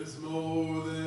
is more than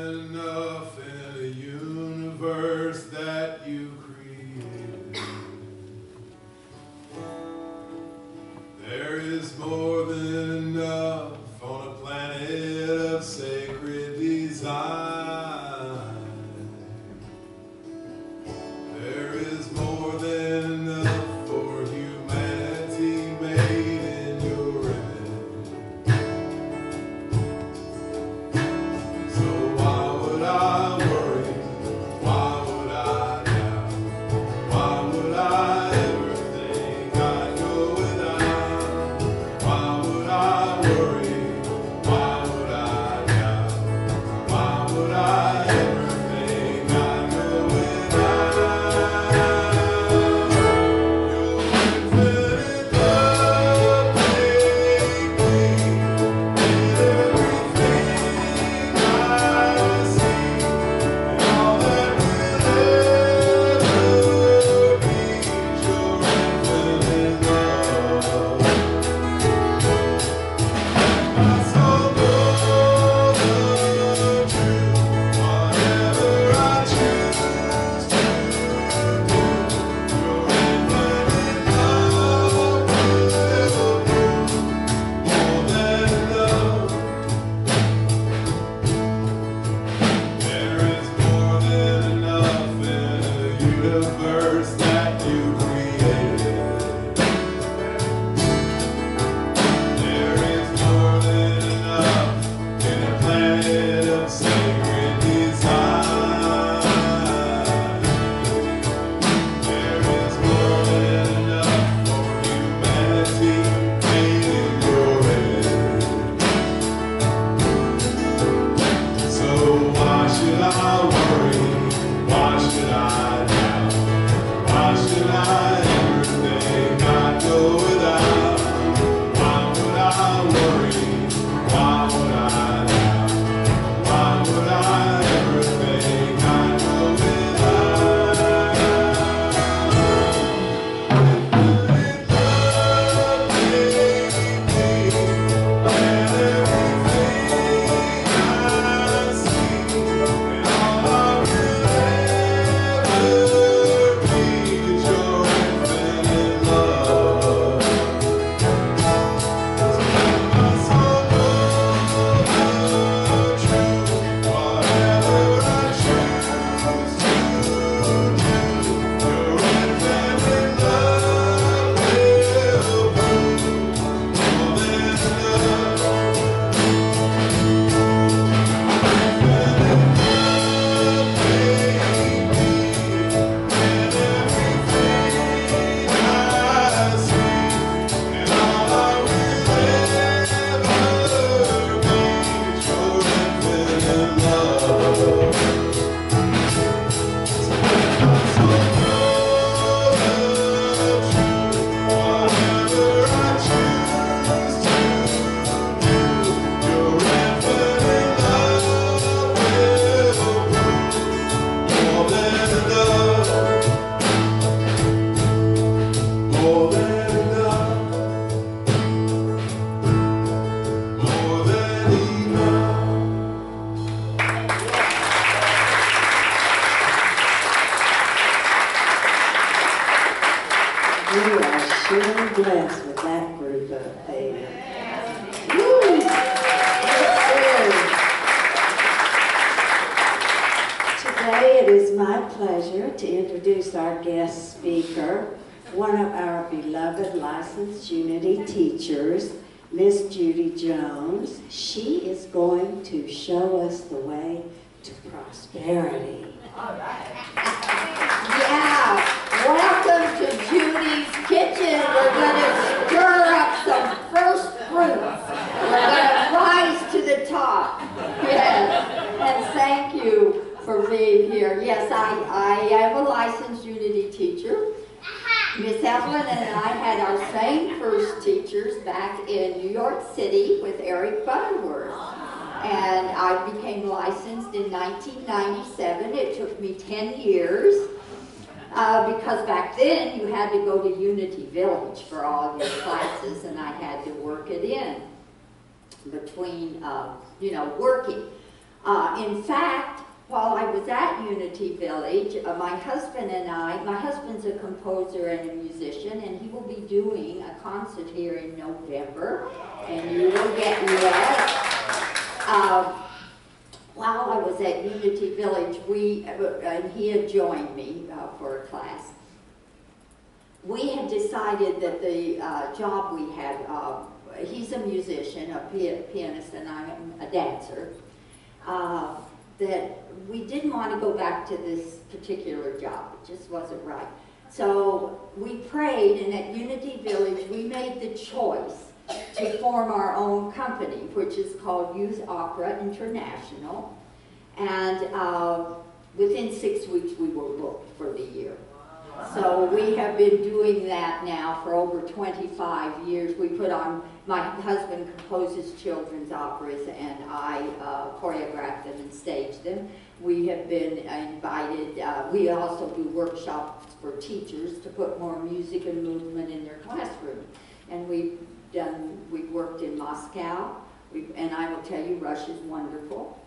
our guest speaker, one of our beloved licensed Unity teachers, Miss Judy Jones. She is going to show us the way to prosperity. All right. Yeah, welcome to Judy's Kitchen. We're gonna stir up some first fruits. We're gonna rise to the top. Yes, and thank you for being here. Yes, I, I am a licensed Unity teacher. Miss Evelyn and I had our same first teachers back in New York City with Eric Butterworth. And I became licensed in 1997. It took me 10 years. Uh, because back then you had to go to Unity Village for all your classes, and I had to work it in between, uh, you know, working. Uh, in fact, while I was at Unity Village, uh, my husband and I, my husband's a composer and a musician, and he will be doing a concert here in November, and you will get yes. Uh, while I was at Unity Village, we, uh, and he had joined me uh, for a class, we had decided that the uh, job we had, uh, he's a musician, a pianist, and I'm a dancer, uh, that we didn't want to go back to this particular job. It just wasn't right. So we prayed, and at Unity Village, we made the choice to form our own company, which is called Youth Opera International. And uh, within six weeks, we were booked for the year. So we have been doing that now for over 25 years. We put on, my husband composes children's operas and I uh, choreograph them and stage them. We have been invited, uh, we also do workshops for teachers to put more music and movement in their classroom. And we've done, we've worked in Moscow, we and I will tell you, Russia's wonderful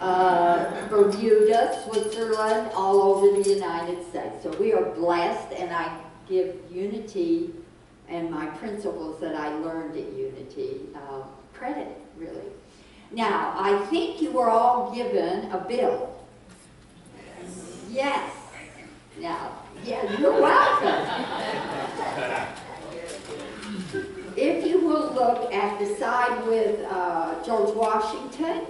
uh, Bermuda, Switzerland, all over the United States. So we are blessed, and I give Unity and my principles that I learned at Unity uh, credit, really. Now, I think you were all given a bill. Yes. Now, yeah, you're welcome. If you will look at the side with uh, George Washington,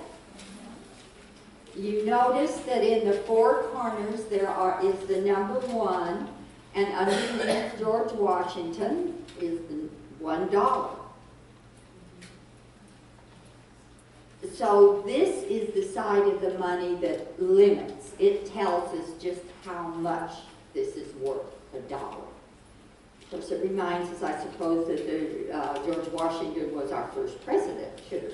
you notice that in the four corners there are, is the number one, and underneath George Washington is the one dollar. So this is the side of the money that limits. It tells us just how much this is worth, a dollar. Of course, it reminds us, I suppose, that the, uh, George Washington was our first president, too.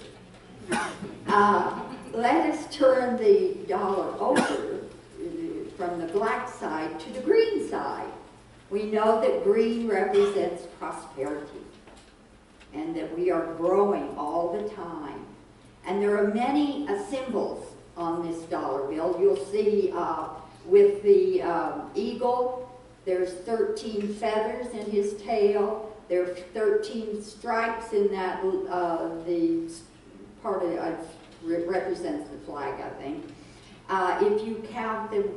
uh, let us turn the dollar over uh, from the black side to the green side. We know that green represents prosperity and that we are growing all the time. And there are many uh, symbols on this dollar bill. You'll see uh, with the um, eagle, there's 13 feathers in his tail. There are 13 stripes in that, uh, the part of, uh, represents the flag, I think. Uh, if you count the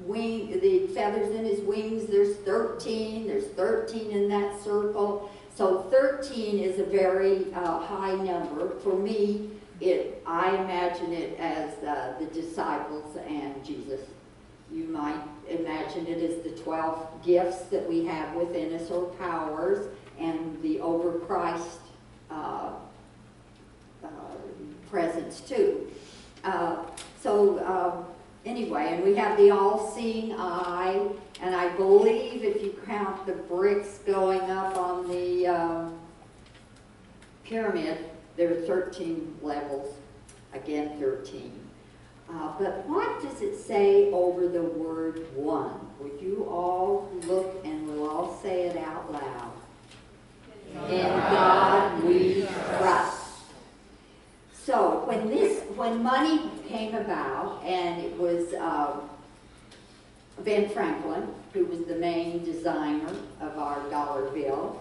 wing, the feathers in his wings, there's 13. There's 13 in that circle. So 13 is a very uh, high number. For me, it, I imagine it as uh, the disciples and Jesus. You might imagine it as the 12 gifts that we have within us or powers and the overpriced uh, uh, presence too. Uh, so um, anyway, and we have the all-seeing eye, and I believe if you count the bricks going up on the um, pyramid, there are 13 levels, again 13. Uh, but what does it say over the word one? Would you all look and we'll all say it out loud? In God we trust. So when this, when money came about, and it was um, Ben Franklin, who was the main designer of our dollar bill,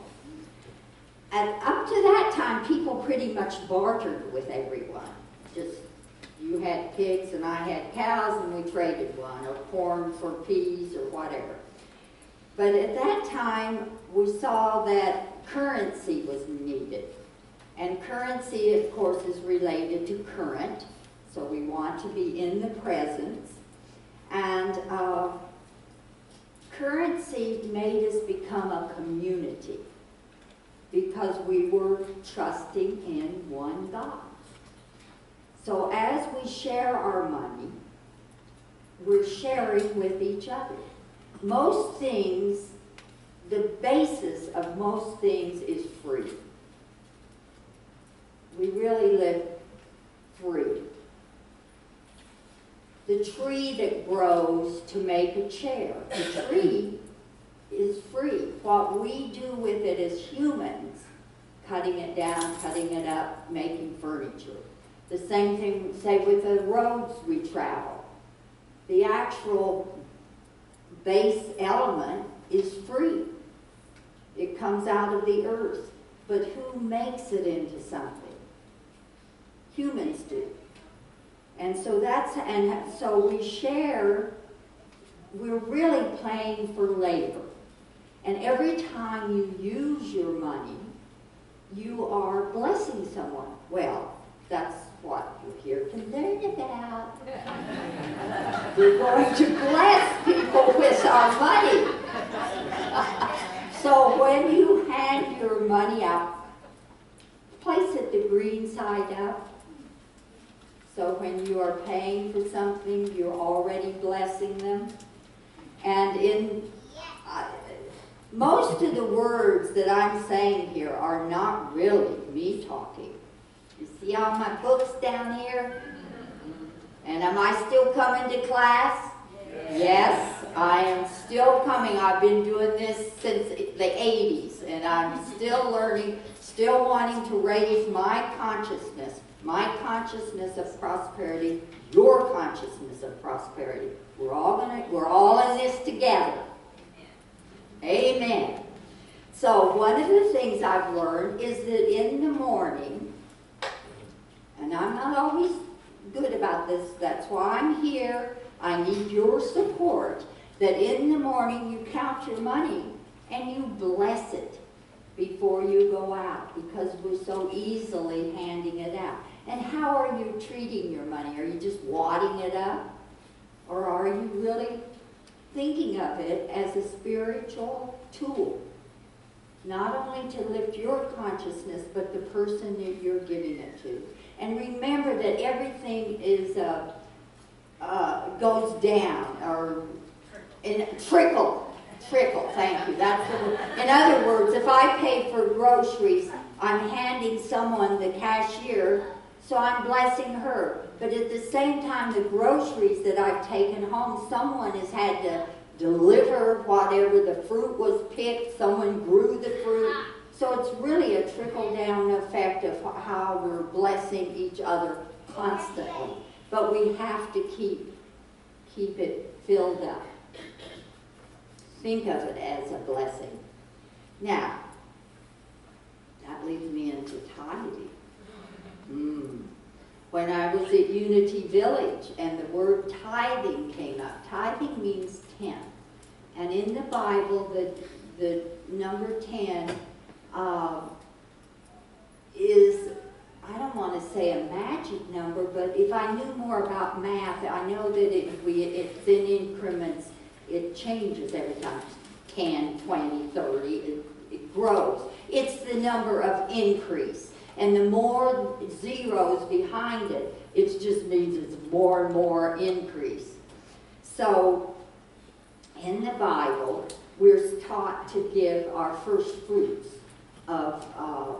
and up to that time, people pretty much bartered with everyone. Just you had pigs and I had cows, and we traded one, or corn for peas, or whatever. But at that time, we saw that currency was needed. And currency, of course, is related to current, so we want to be in the presence. And uh, currency made us become a community because we were trusting in one God. So as we share our money, we're sharing with each other. Most things, the basis of most things is free we really live free. The tree that grows to make a chair, the tree is free. What we do with it as humans, cutting it down, cutting it up, making furniture, The same thing, say, with the roads we travel. The actual base element is free. It comes out of the earth. But who makes it into something? Humans do. And so that's, and so we share, we're really playing for labor. And every time you use your money, you are blessing someone. Well, that's what you're here to learn about. We're going to bless people with our money. so when you hand your money out, place it the green side up. So when you are paying for something, you're already blessing them. And in uh, most of the words that I'm saying here are not really me talking. You see all my books down here? And am I still coming to class? Yes, I am still coming. I've been doing this since the 80s, and I'm still learning, still wanting to raise my consciousness, my consciousness of prosperity, your consciousness of prosperity. We're all gonna, we're all in this together. Amen. So one of the things I've learned is that in the morning, and I'm not always good about this, that's why I'm here, I need your support, that in the morning you count your money and you bless it before you go out because we're so easily handing it out. And how are you treating your money? Are you just wadding it up? Or are you really thinking of it as a spiritual tool? Not only to lift your consciousness, but the person that you're giving it to. And remember that everything is uh, uh, goes down or in trickle, trickle. Thank you. That's the, in other words, if I pay for groceries, I'm handing someone the cashier, so I'm blessing her. But at the same time, the groceries that I've taken home, someone has had to deliver whatever the fruit was picked. Someone grew the fruit. So it's really a trickle down effect of how we're blessing each other constantly. But we have to keep, keep it filled up. Think of it as a blessing. Now, that leads me into tithing. Mm. When I was at Unity Village and the word tithing came up, tithing means 10. And in the Bible, the, the number 10 uh, is, I don't want to say a magic number, but if I knew more about math, I know that it, we, it's in increments. It changes every time. 10, 20, 30, it, it grows. It's the number of increase. And the more zeros behind it, it just means it's more and more increase. So, in the Bible, we're taught to give our first fruits of uh,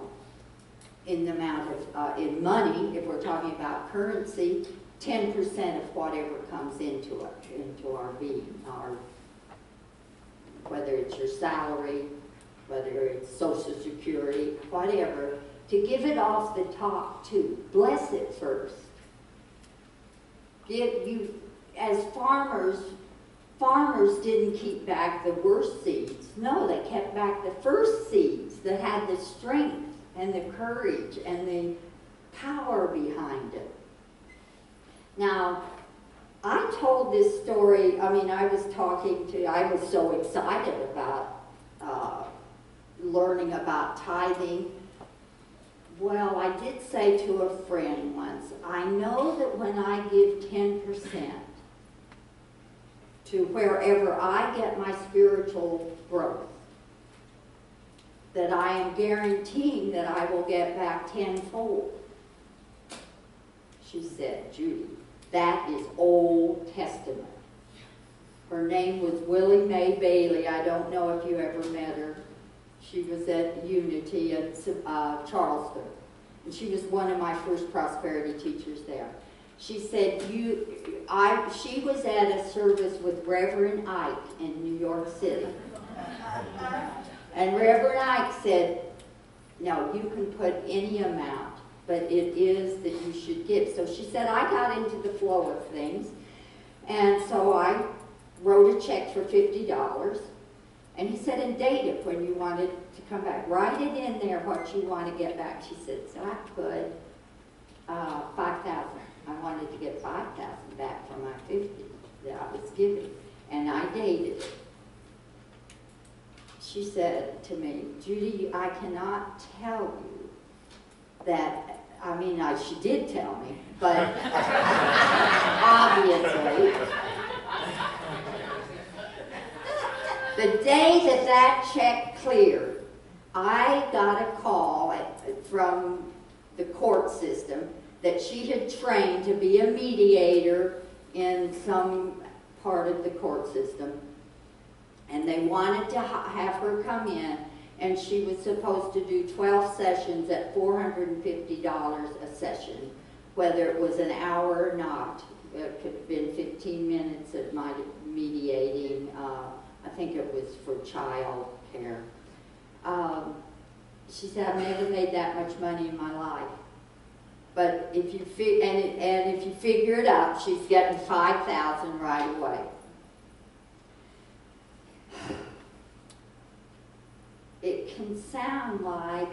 in the amount of uh, in money, if we're talking about currency, 10% of whatever comes into it, into our being, our whether it's your salary, whether it's social security, whatever, to give it off the top to Bless it first. Give you as farmers, farmers didn't keep back the worst seeds. No, they kept back the first seeds that had the strength and the courage and the power behind it. Now, I told this story, I mean, I was talking to, I was so excited about uh, learning about tithing. Well, I did say to a friend once, I know that when I give 10% to wherever I get my spiritual growth, that I am guaranteeing that I will get back tenfold. She said, Judy, that is Old Testament. Her name was Willie Mae Bailey. I don't know if you ever met her. She was at Unity in uh, Charleston. And she was one of my first prosperity teachers there. She said, you, I, she was at a service with Reverend Ike in New York City. And Reverend Ike said, no, you can put any amount but it is that you should give. So she said, I got into the flow of things, and so I wrote a check for fifty dollars. And he said, and date it when you wanted to come back. Write it in there what you want to get back. She said, so I put uh, five thousand. I wanted to get five thousand back from my fifty that I was giving, and I dated it. She said to me, Judy, I cannot tell you that, I mean, I, she did tell me, but obviously, the day that that check cleared, I got a call at- from the court system that she had trained to be a mediator in some part of the court system. And they wanted to ha- have her come in, and she was supposed to do 12 sessions at $450 a session, whether it was an hour or not. It could have been 15 minutes of my mediating, uh, I think it was for child care. Um, she said, I've never made that much money in my life. But if you fi- and, and if you figure it out, she's getting five thousand right away. It can sound like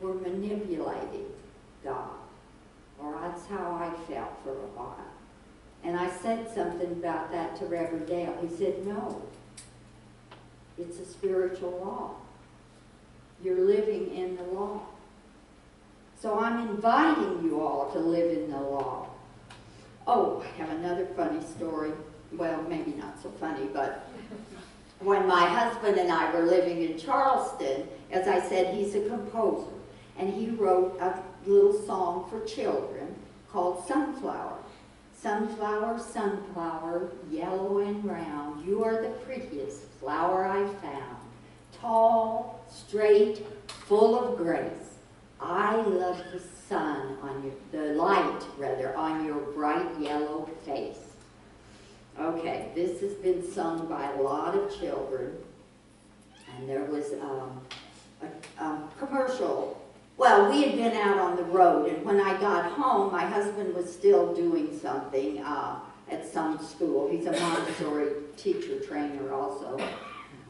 we're manipulating God, or that's how I felt for a while. And I said something about that to Reverend Dale. He said, no, it's a spiritual law. You're living in the law. So I'm inviting you all to live in the law. Oh, I have another funny story. Well, maybe not so funny, but when my husband and I were living in Charleston, as I said, he's a composer. And he wrote a little song for children called Sunflower. Sunflower, sunflower, yellow and round, you are the prettiest flower I found. Tall, straight, full of grace. I love the sun on your, the light rather, on your bright yellow face. Okay, this has been sung by a lot of children. And there was um, a, a commercial. Well, we had been out on the road, and when I got home, my husband was still doing something uh, at some school. He's a Montessori teacher trainer also.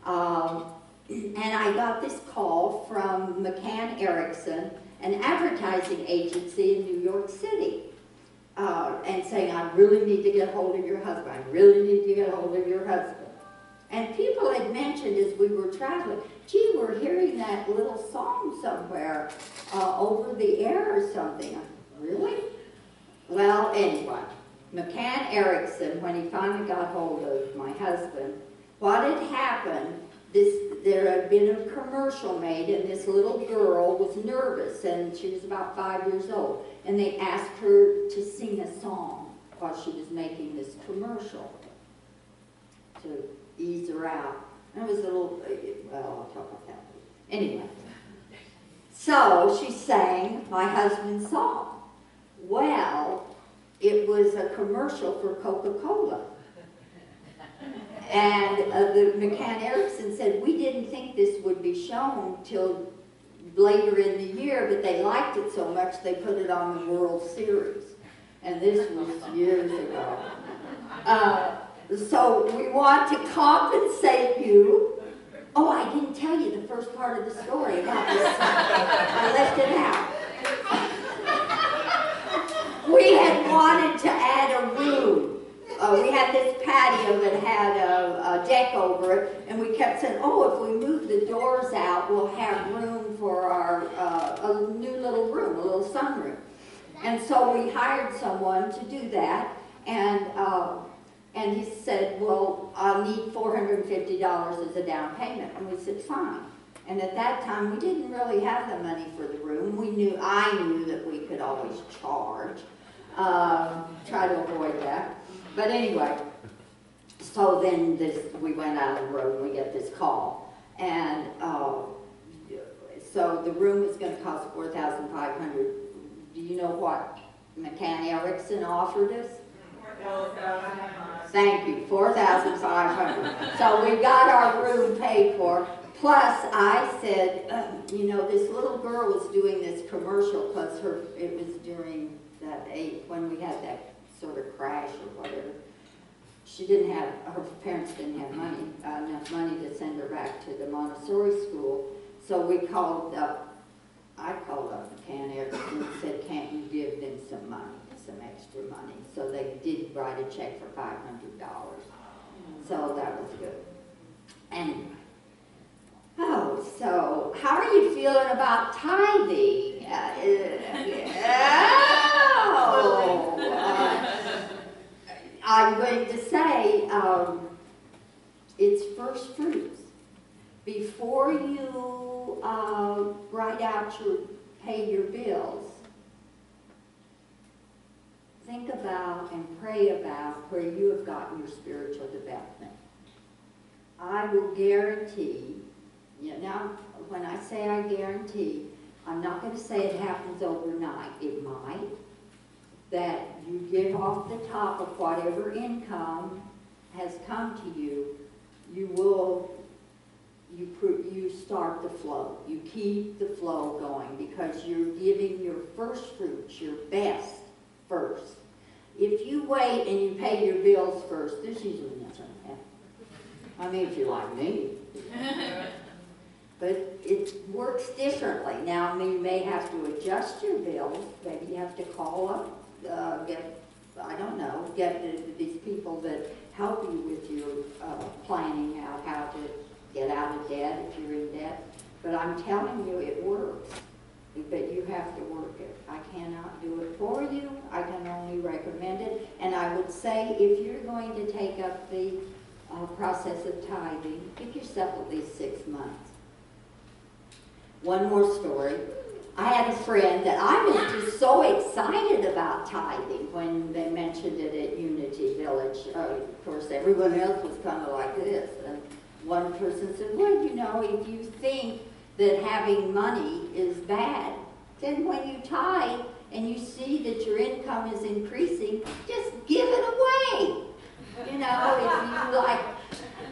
Um, and I got this call from McCann Erickson, an advertising agency in New York City, uh, and saying, I really need to get hold of your husband. I really need to get hold of your husband. And people had mentioned as we were traveling, gee, we're hearing that little song somewhere uh, over the air or something. Really? Well, anyway, McCann Erickson, when he finally got hold of my husband, what had happened, this, there had been a commercial made and this little girl was nervous and she was about five years old. And they asked her to sing a song while she was making this commercial to ease her out. It was a little, well, I'll talk about that. Anyway, so she sang my husband's song. Well, it was a commercial for Coca-Cola. And uh, the McCann Erickson said, we didn't think this would be shown till later in the year, but they liked it so much they put it on the World Series. And this was years ago. Uh, so we want to compensate you. Oh, I didn't tell you the first part of the story about this. I left it out. We had wanted to add a room. Uh, we had this patio that had a, a deck over it, and we kept saying, oh, if we move the doors out, we'll have room for our, uh, a new little room, a little sunroom. And so we hired someone to do that, and, uh, and he said, well, I'll need $450 as a down payment. And we said, fine. And at that time, we didn't really have the money for the room. We knew, I knew that we could always charge, um, try to avoid that. But anyway, so then this, we went out on the road and we get this call. And uh, so the room is going to cost four thousand five hundred. Do you know what McCann Erickson offered us? Thank you, four thousand five hundred. So we got our room paid for, Plus, I said, um, you know, this little girl was doing this commercial, plus her, it was during that eight, when we had that sort of crash or whatever. She didn't have, her parents didn't have money, uh, enough money to send her back to the Montessori school. So we called up, I called up the McCann Erickson and said, can't you give them some money, some extra money? So they did write a check for five hundred dollars. So that was good. Anyway. Oh, so how are you feeling about tithing? Uh, oh, uh, I'm going to say um, it's first fruits. Before you uh, write out your, pay your bills, think about and pray about where you have gotten your spiritual development. I will guarantee, you know, when I say I guarantee, I'm not going to say it happens overnight. It might. That you get off the top of whatever income has come to you, you will, you, you start the flow. You keep the flow going because you're giving your first fruits, your best first. If you wait and you pay your bills first, there's usually nothing happen. I mean, if you're like me. But it works differently. Now, I mean, you may have to adjust your bills, maybe you have to call up, uh, get, I don't know, get the- these people that help you with your, uh, planning out how to get out of debt if you're in debt. But I'm telling you, it works. But you have to work it. I cannot do it for you. I can only recommend it. And I would say if you're going to take up the uh, process of tithing, give yourself at least six months. One more story. I had a friend that I was just so excited about tithing when they mentioned it at Unity Village. Uh, of course, everyone else was kind of like this. And one person said, well, you know, if you think that having money is bad, then when you tithe and you see that your income is increasing, just give it away. You know, if you like,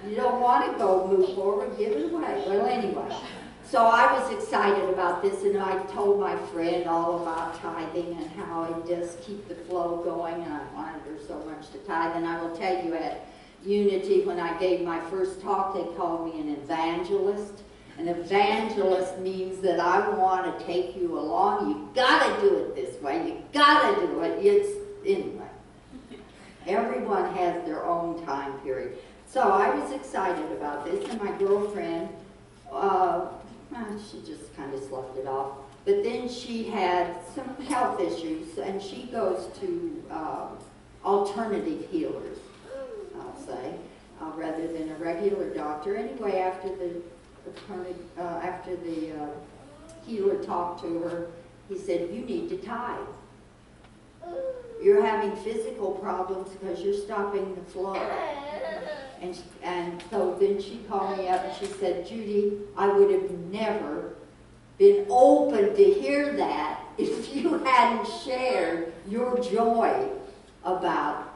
you don't want to go move forward, give it away. Well, anyway, so I was excited about this, and I told my friend all about tithing and how I just keep the flow going, and I wanted her so much to tithe. And I will tell you, at Unity, when I gave my first talk, they called me an evangelist. An evangelist means that I want to take you along. You've gotta do it this way. You gotta do it. It's anyway. Everyone has their own period. So I was excited about this, and my girlfriend, uh, she just kind of sloughed it off. But then she had some health issues, and she goes to uh, alternative healers, I'll say, uh, rather than a regular doctor. Anyway, after the attorney, uh, after the uh, healer talked to her, he said, "You need to tithe." You're having physical problems because you're stopping the flow. And, and so then she called me up and she said, Judy, I would have never been open to hear that if you hadn't shared your joy about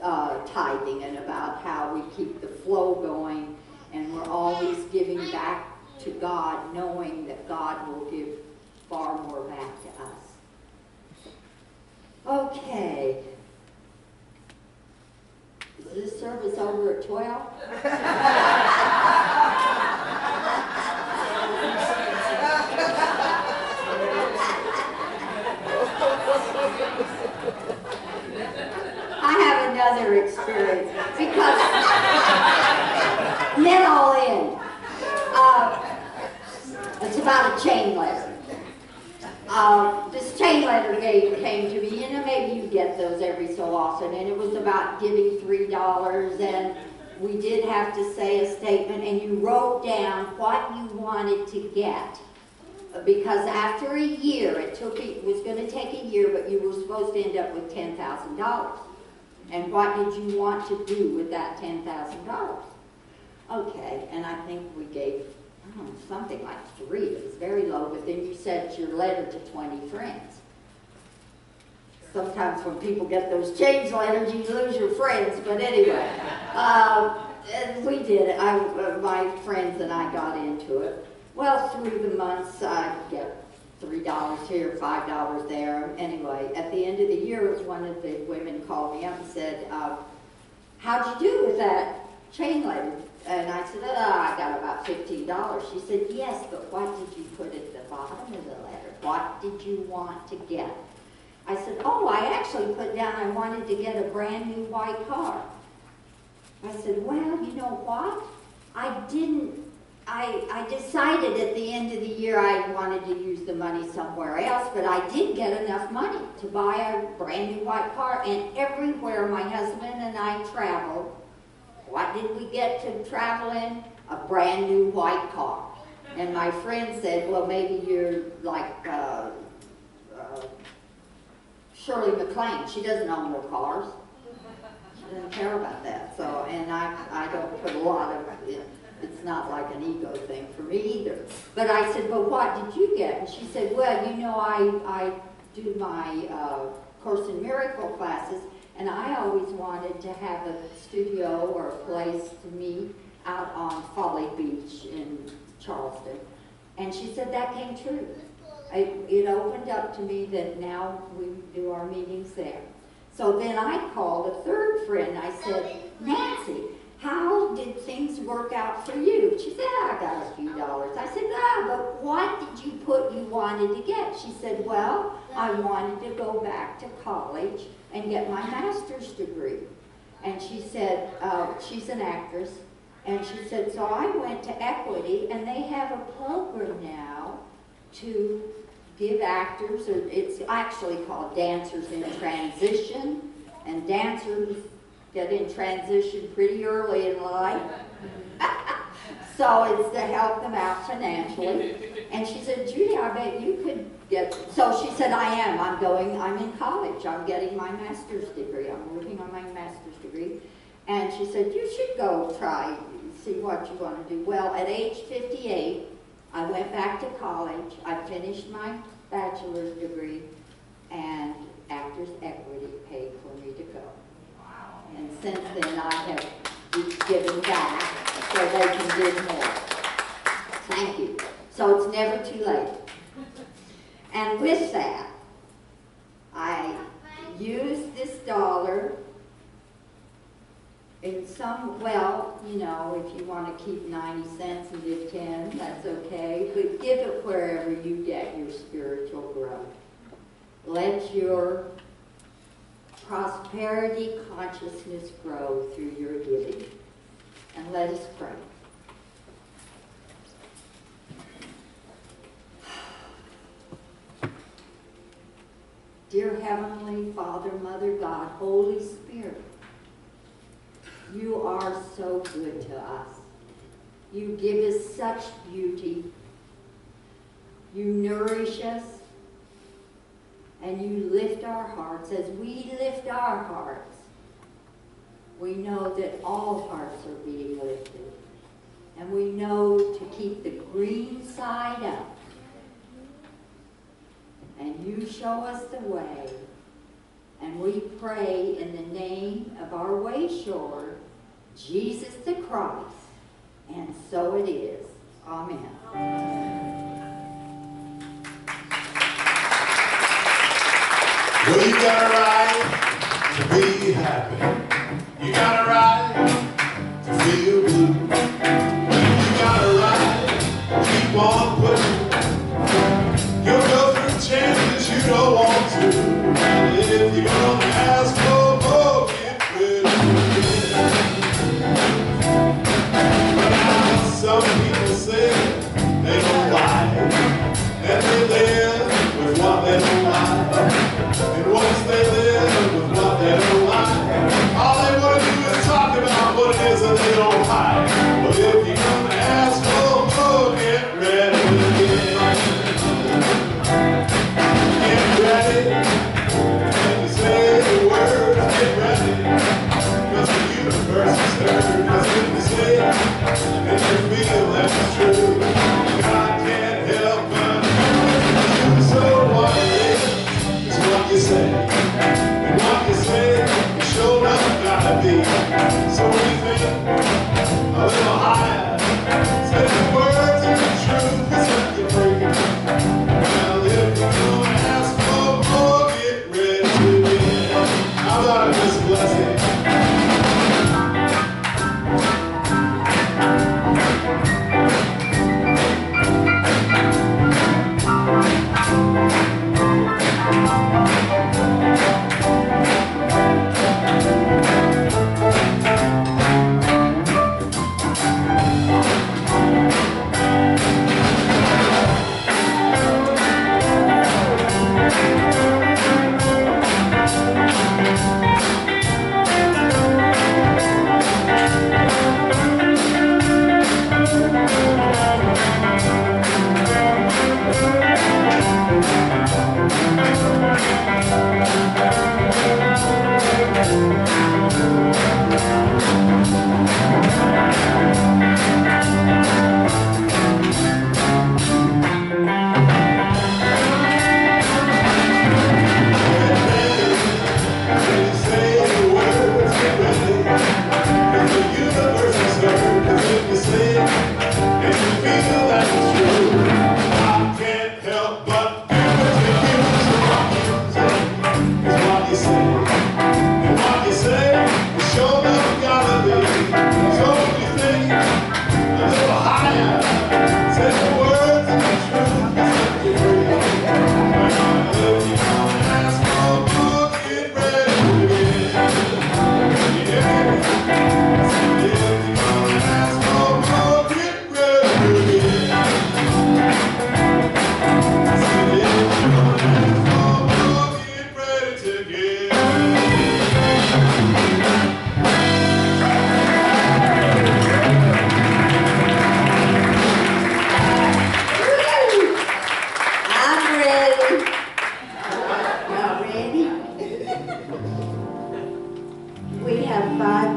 uh, tithing and about how we keep the flow going and we're always giving back to God, knowing that God will give far more back to us. Okay. Is this service over at 12? I have another experience because men all in. Uh, it's about a chain letter. Um, this chain letter came to me, you know, maybe you get those every so often, and it was about giving three dollars, and we did have to say a statement, and you wrote down what you wanted to get. Because after a year, it took, it was gonna take a year, but you were supposed to end up with ten thousand dollars. And what did you want to do with that ten thousand dollars? Okay, and I think we gave, know, something like three, it was very low, but then you sent your letter to twenty friends. Sometimes when people get those change letters, you lose your friends, but anyway. Um, we did. I, uh, my friends and I got into it. Well, through the months, I get three dollars here, five dollars there. Anyway, at the end of the year, one of the women called me up and said, uh, "How'd you do with that chain letter?" And I said, oh, "I got about fifteen dollars." She said, "Yes, but what did you put at the bottom of the letter? What did you want to get?" I said, "Oh, I actually put down I wanted to get a brand new white car." I said, well, you know what? I didn't, I, I decided at the end of the year I wanted to use the money somewhere else, but I did get enough money to buy a brand new white car. And everywhere my husband and I traveled, what did we get to travel in? A brand new white car. And my friend said, well, maybe you're like uh, Shirley MacLaine. She doesn't own no cars. She doesn't care about that. So, and I, I don't put a lot of, it, it's not like an ego thing for me either. But I said, but what did you get? And she said, well, you know, I, I do my uh, Course in Miracle classes, and I always wanted to have a studio or a place to meet out on Folly Beach in Charleston. And she said that came true. It, it opened up to me that now we do our meetings there. So then I called a third friend. I said, Nancy, how did things work out for you? She said, I got a few dollars. I said, ah, but what did you put you wanted to get? She said, well, I wanted to go back to college and get my master's degree. And she said, uh, she's an actress, and she said, so I went to Equity, and they have a program now to give actors, or it's actually called Dancers in Transition, and dancers get in transition pretty early in life. so it's to help them out financially. And she said, Judy, I bet you could get, so she said, I am, I'm going, I'm in college, I'm getting my master's degree, I'm working on my master's degree. And she said, you should go try, see what you want to do. Well, at age 58, I went back to college, I finished my bachelor's degree, and Actors Equity paid for me to go. And since then, I have given back so they can do more. Thank you. So it's never too late. And with that, I use this dollar in some, well, you know, if you want to keep 90 cents and give 10, that's okay. But give it wherever you get your spiritual growth. Let your prosperity consciousness grow through your giving. And let us pray. Dear Heavenly Father, Mother God, Holy Spirit, you are so good to us. You give us such beauty. You nourish us. And you lift our hearts. As we lift our hearts, we know that all hearts are being lifted. And we know to keep the green side up. And you show us the way. And we pray in the name of our way shore, Jesus the Christ. And so it is. Amen. Well, you got a right to be happy. You got a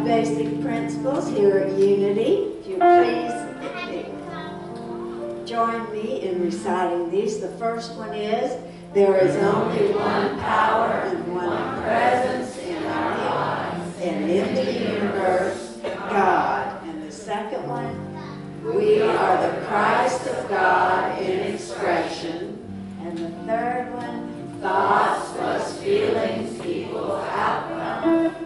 basic principles here at Unity. If you please join me in reciting these. The first one is, there is only one power and one presence in our lives and in the universe, God. And the second one, we are the Christ of God in expression. And the third one, thoughts plus feelings equal outcome.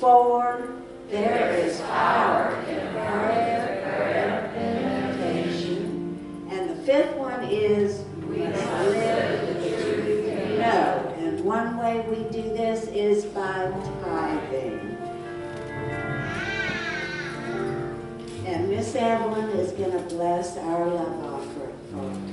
Four, there is power in prayer, prayer, and meditation. And the fifth one is, we live the truth we know. And one way we do this is by tithing. And Miss Evelyn is going to bless our love offering